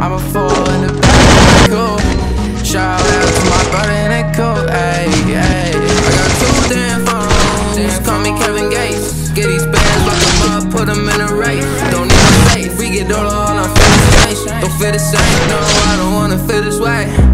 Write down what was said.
I'ma fall in the back of cool. Shout out to my brother in that coat, ayy, ayy. I got two damn phones, call me Kevin Gates. Get these bands, lock them up, put them in a race. Don't need a safe, we get all on our face. Don't feel the same, no, I don't wanna feel this way.